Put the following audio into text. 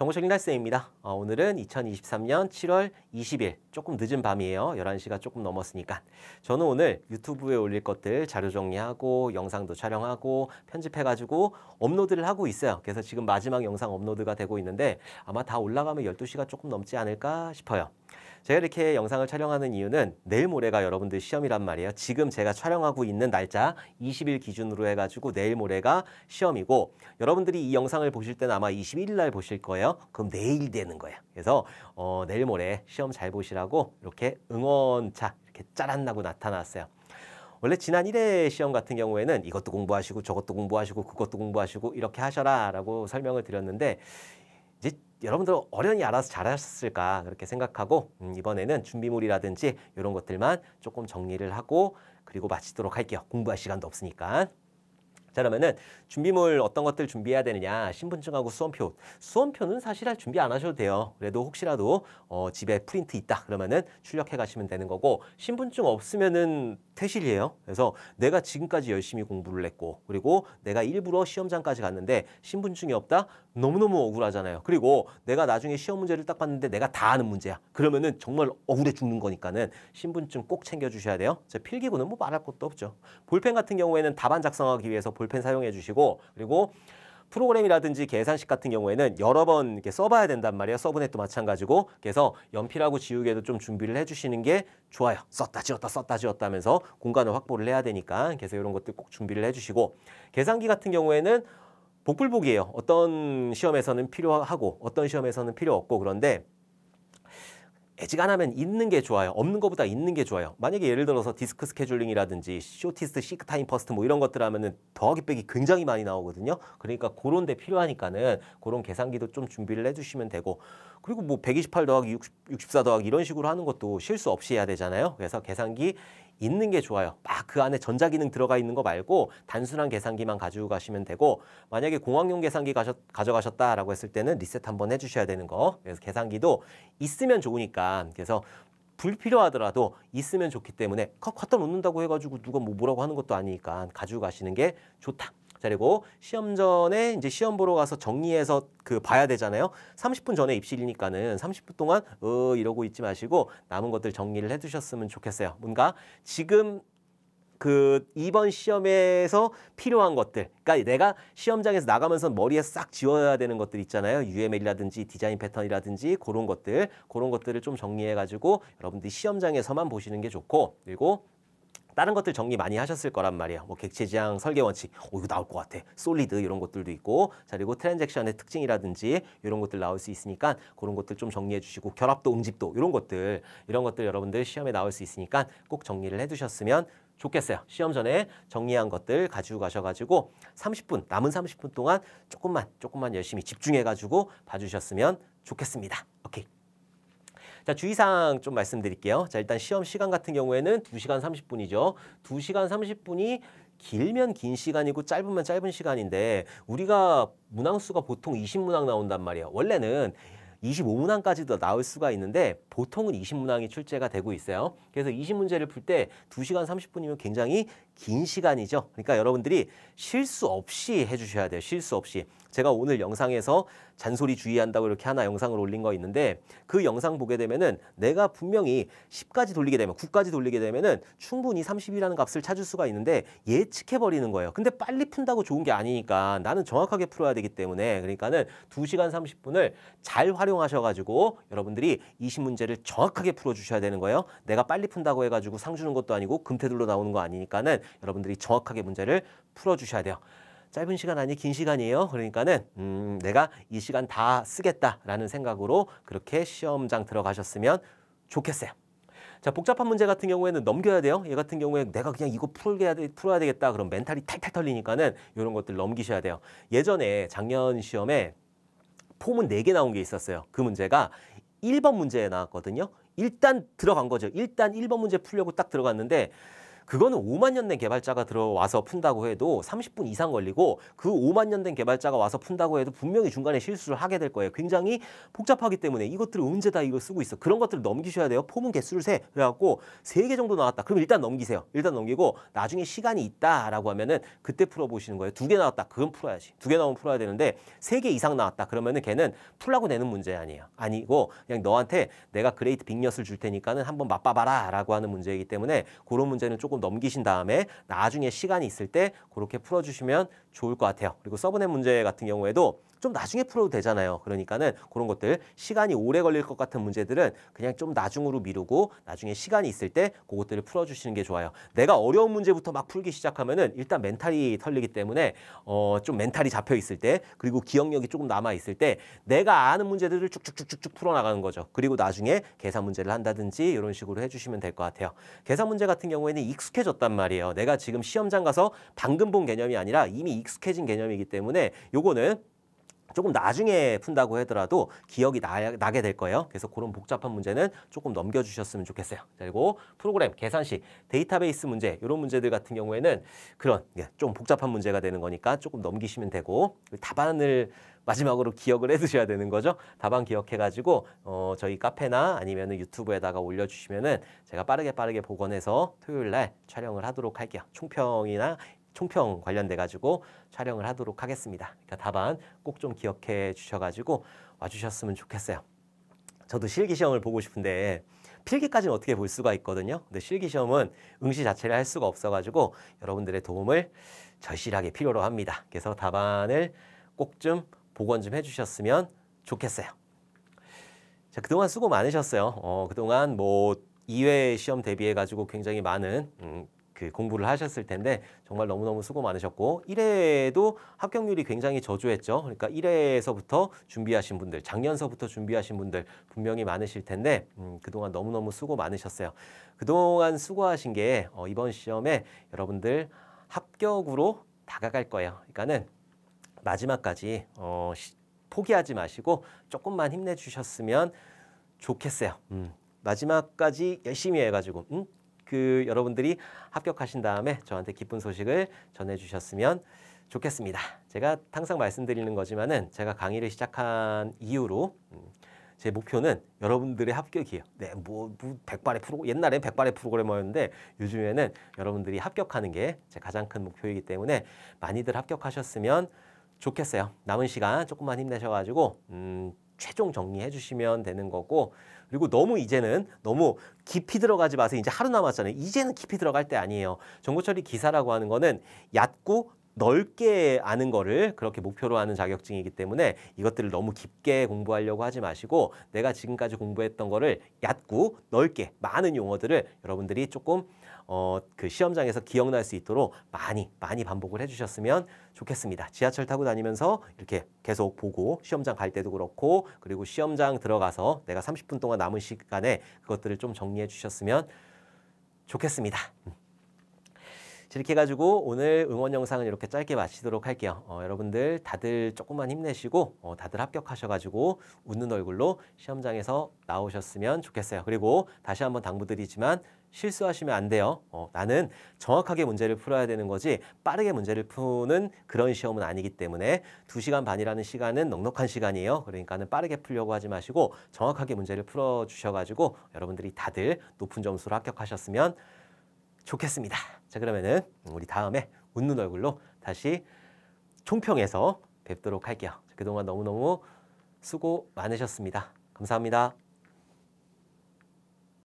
정보책 링날쌤입니다. 어, 오늘은 2023년 7월 20일 조금 늦은 밤이에요. 11시가 조금 넘었으니까. 저는 오늘 유튜브에 올릴 것들 자료 정리하고 영상도 촬영하고 편집해가지고 업로드를 하고 있어요. 그래서 지금 마지막 영상 업로드가 되고 있는데 아마 다 올라가면 12시가 조금 넘지 않을까 싶어요. 제가 이렇게 영상을 촬영하는 이유는 내일 모레가 여러분들 시험이란 말이에요. 지금 제가 촬영하고 있는 날짜 20일 기준으로 해가지고 내일 모레가 시험이고 여러분들이 이 영상을 보실 때는 아마 21일 날 보실 거예요. 그럼 내일 되는 거예요. 그래서 어, 내일 모레 시험 잘 보시라고 이렇게 응원차 이렇게 짜란나고 나타났어요. 원래 지난 1회 시험 같은 경우에는 이것도 공부하시고 저것도 공부하시고 그것도 공부하시고 이렇게 하셔라 라고 설명을 드렸는데 여러분들 어련히 알아서 잘하셨을까 그렇게 생각하고 음, 이번에는 준비물이라든지 이런 것들만 조금 정리를 하고 그리고 마치도록 할게요. 공부할 시간도 없으니까. 자 그러면은 준비물 어떤 것들 준비해야 되느냐 신분증하고 수험표. 수험표는 사실 할 준비 안 하셔도 돼요. 그래도 혹시라도 어, 집에 프린트 있다 그러면은 출력해 가시면 되는 거고 신분증 없으면은 퇴실이에요. 그래서 내가 지금까지 열심히 공부를 했고 그리고 내가 일부러 시험장까지 갔는데 신분증이 없다? 너무너무 억울하잖아요. 그리고 내가 나중에 시험 문제를 딱 봤는데 내가 다 아는 문제야. 그러면은 정말 억울해 죽는 거니까는 신분증 꼭 챙겨 주셔야 돼요. 자, 필기구는 뭐 말할 것도 없죠. 볼펜 같은 경우에는 답안 작성하기 위해서 볼펜 사용해 주시고 그리고 프로그램이라든지 계산식 같은 경우에는 여러 번 이렇게 써봐야 된단 말이에요. subnet도 마찬가지고 그래서 연필하고 지우개도 좀 준비를 해주시는 게 좋아요. 썼다 지웠다 썼다 지웠다 하면서 공간을 확보를 해야 되니까 그래서 이런 것들 꼭 준비를 해주시고 계산기 같은 경우에는 복불복이에요. 어떤 시험에서는 필요하고 어떤 시험에서는 필요 없고 그런데 애지간하면 있는 게 좋아요. 없는 것보다 있는 게 좋아요. 만약에 예를 들어서 디스크 scheduling이라든지 shortest, seek time first 뭐 이런 것들 하면은 더하기 빼기 굉장히 많이 나오거든요. 그러니까 그런 데 필요하니까는 그런 계산기도 좀 준비를 해주시면 되고 그리고 뭐 128 더하기 60, 64 더하기 이런 식으로 하는 것도 실수 없이 해야 되잖아요. 그래서 계산기 있는 게 좋아요. 막 그 안에 전자기능 들어가 있는 거 말고 단순한 계산기만 가지고 가시면 되고 만약에 공학용 계산기 가셔, 가져가셨다라고 했을 때는 리셋 한번 해주셔야 되는 거. 그래서 계산기도 있으면 좋으니까 그래서 불필요하더라도 있으면 좋기 때문에 갖다 놓는다고 해가지고 누가 뭐 뭐라고 하는 것도 아니니까 가지고 가시는 게 좋다. 자, 그리고 시험 전에 이제 시험 보러 가서 정리해서 그 봐야 되잖아요. 30분 전에 입실이니까는 30분 동안 어 이러고 있지 마시고 남은 것들 정리를 해 두셨으면 좋겠어요. 뭔가 지금 그 이번 시험에서 필요한 것들 그러니까 내가 시험장에서 나가면서 머리에 싹 지워야 되는 것들 있잖아요 UML이라든지 디자인 패턴이라든지 그런 것들 그런 것들을 좀 정리해 가지고 여러분들이 시험장에서만 보시는 게 좋고 그리고 다른 것들 정리 많이 하셨을 거란 말이에요. 뭐 객체 지향 설계 원칙, 오 이거 나올 것 같아. SOLID 이런 것들도 있고, 자 그리고 트랜잭션의 특징이라든지 이런 것들 나올 수 있으니까 그런 것들 좀 정리해 주시고 결합도 응집도 이런 것들 이런 것들 여러분들 시험에 나올 수 있으니까 꼭 정리를 해두셨으면 좋겠어요. 시험 전에 정리한 것들 가지고 가셔가지고 30분 남은 30분 동안 조금만 조금만 열심히 집중해가지고 봐주셨으면 좋겠습니다. 오케이. 자, 주의사항 좀 말씀드릴게요. 자, 일단 시험 시간 같은 경우에는 2시간 30분이죠. 2시간 30분이 길면 긴 시간이고 짧으면 짧은 시간인데 우리가 문항수가 보통 20문항 나온단 말이에요. 원래는 25문항까지도 나올 수가 있는데 보통은 20문항이 출제가 되고 있어요. 그래서 20문제를 풀때 2시간 30분이면 굉장히 긴 시간이죠. 그러니까 여러분들이 실수 없이 해주셔야 돼요. 실수 없이. 제가 오늘 영상에서 잔소리 주의한다고 이렇게 하나 영상을 올린 거 있는데 그 영상 보게 되면은 내가 분명히 10까지 돌리게 되면 9까지 돌리게 되면은 충분히 30이라는 값을 찾을 수가 있는데 예측해 버리는 거예요. 근데 빨리 푼다고 좋은 게 아니니까 나는 정확하게 풀어야 되기 때문에 그러니까는 2시간 30분을 잘 활용하셔 가지고 여러분들이 20문제를 정확하게 풀어 주셔야 되는 거예요. 내가 빨리 푼다고 해 가지고 상 주는 것도 아니고 금태둘로 나오는 거 아니니까는 여러분들이 정확하게 문제를 풀어 주셔야 돼요. 짧은 시간 아니 긴 시간이에요. 그러니까는 음, 내가 이 시간 다 쓰겠다라는 생각으로 그렇게 시험장 들어가셨으면 좋겠어요. 자, 복잡한 문제 같은 경우에는 넘겨야 돼요. 얘 같은 경우에 내가 그냥 이거 풀게 풀어야 되겠다. 그럼 멘탈이 탈탈 털리니까는 이런 것들 넘기셔야 돼요. 예전에 작년 시험에 폼은 네 개 나온 게 있었어요. 그 문제가 1번 문제에 나왔거든요. 일단 들어간 거죠. 일단 1번 문제 풀려고 딱 들어갔는데 그거는 5만 년 된 개발자가 들어와서 푼다고 해도 30분 이상 걸리고 그 5만 년 된 개발자가 와서 푼다고 해도 분명히 중간에 실수를 하게 될 거예요. 굉장히 복잡하기 때문에 이것들을 언제 다 이거 쓰고 있어. 그런 것들을 넘기셔야 돼요. 포문 개수를 세. 그래갖고 세개 정도 나왔다. 그럼 일단 넘기세요. 일단 넘기고 나중에 시간이 있다라고 하면은 그때 풀어보시는 거예요. 두 개 나왔다. 그건 풀어야지. 두 개 나오면 풀어야 되는데 세 개 이상 나왔다. 그러면은 걔는 풀라고 내는 문제 아니에요. 아니고 그냥 너한테 내가 great 빅엿을 줄 테니까는 한번 맛봐봐라 라고 하는 문제이기 때문에 그런 문제는 조금 넘기신 다음에 나중에 시간이 있을 때 그렇게 풀어주시면 좋을 것 같아요. 그리고 subnet 문제 같은 경우에도 좀 나중에 풀어도 되잖아요. 그러니까는 그런 것들 시간이 오래 걸릴 것 같은 문제들은 그냥 좀 나중으로 미루고 나중에 시간이 있을 때 그것들을 풀어주시는 게 좋아요. 내가 어려운 문제부터 막 풀기 시작하면은 일단 멘탈이 털리기 때문에 어 좀 멘탈이 잡혀 있을 때 그리고 기억력이 조금 남아 있을 때 내가 아는 문제들을 쭉쭉쭉쭉 풀어나가는 거죠. 그리고 나중에 계산 문제를 한다든지 이런 식으로 해주시면 될 것 같아요. 계산 문제 같은 경우에는 익숙해졌단 말이에요. 내가 지금 시험장 가서 방금 본 개념이 아니라 이미 익숙해진 개념이기 때문에 요거는 조금 나중에 푼다고 하더라도 기억이 나, 나게 될 거예요. 그래서 그런 복잡한 문제는 조금 넘겨주셨으면 좋겠어요. 그리고 프로그램, 계산식, 데이터베이스 문제 이런 문제들 같은 경우에는 그런 예, 좀 복잡한 문제가 되는 거니까 조금 넘기시면 되고 답안을 마지막으로 기억을 해두셔야 되는 거죠. 답안 기억해가지고 어, 저희 카페나 아니면 유튜브에다가 올려주시면은 제가 빠르게 빠르게 복원해서 토요일 날 촬영을 하도록 할게요. 총평이나 총평 관련돼 가지고 촬영을 하도록 하겠습니다. 그러니까 답안 꼭 좀 기억해 주셔가지고 와주셨으면 좋겠어요. 저도 실기 시험을 보고 싶은데 필기까지는 어떻게 볼 수가 있거든요. 근데 실기 시험은 응시 자체를 할 수가 없어가지고 여러분들의 도움을 절실하게 필요로 합니다. 그래서 답안을 꼭 좀 복원 좀 해주셨으면 좋겠어요. 자, 그동안 수고 많으셨어요. 어, 그동안 뭐 2회 시험 대비해가지고 굉장히 많은 음, 그 공부를 하셨을 텐데 정말 너무너무 수고 많으셨고 1회에도 합격률이 굉장히 저조했죠. 그러니까 1회에서부터 준비하신 분들, 작년서부터 준비하신 분들 분명히 많으실 텐데 음, 그동안 너무너무 수고 많으셨어요. 그동안 수고하신 게 어, 이번 시험에 여러분들 합격으로 다가갈 거예요. 그러니까는 마지막까지 어, 시, 포기하지 마시고 조금만 힘내주셨으면 좋겠어요. 음, 마지막까지 열심히 해가지고 음, 그 여러분들이 합격하신 다음에 저한테 기쁜 소식을 전해주셨으면 좋겠습니다. 제가 항상 말씀드리는 거지만은 제가 강의를 시작한 이후로 음, 제 목표는 여러분들의 합격이에요. 네, 뭐, 뭐 백발의 프로 옛날엔 백발의 프로그래머였는데 요즘에는 여러분들이 합격하는 게 제 가장 큰 목표이기 때문에 많이들 합격하셨으면 좋겠어요. 남은 시간 조금만 힘내셔가지고 음, 최종 정리해 주시면 되는 거고 그리고 너무 이제는 너무 깊이 들어가지 마세요. 이제 하루 남았잖아요. 이제는 깊이 들어갈 때 아니에요. 정보처리 기사라고 하는 거는 얕고 넓게 아는 거를 그렇게 목표로 하는 자격증이기 때문에 이것들을 너무 깊게 공부하려고 하지 마시고 내가 지금까지 공부했던 거를 얕고 넓게 많은 용어들을 여러분들이 조금 어, 그 시험장에서 기억날 수 있도록 많이 많이 반복을 해주셨으면 좋겠습니다. 지하철 타고 다니면서 이렇게 계속 보고 시험장 갈 때도 그렇고 그리고 시험장 들어가서 내가 30분 동안 남은 시간에 그것들을 좀 정리해 주셨으면 좋겠습니다. 음. 이렇게 해가지고 오늘 응원 영상은 이렇게 짧게 마치도록 할게요. 어, 여러분들 다들 조금만 힘내시고 어, 다들 합격하셔가지고 웃는 얼굴로 시험장에서 나오셨으면 좋겠어요. 그리고 다시 한번 당부드리지만 실수하시면 안 돼요. 어, 나는 정확하게 문제를 풀어야 되는 거지 빠르게 문제를 푸는 그런 시험은 아니기 때문에 두시간 반이라는 시간은 넉넉한 시간이에요. 그러니까는 빠르게 풀려고 하지 마시고 정확하게 문제를 풀어 주셔가지고 여러분들이 다들 높은 점수로 합격하셨으면 좋겠습니다. 자 그러면은 우리 다음에 웃는 얼굴로 다시 총평에서 뵙도록 할게요. 그동안 너무너무 수고 많으셨습니다. 감사합니다.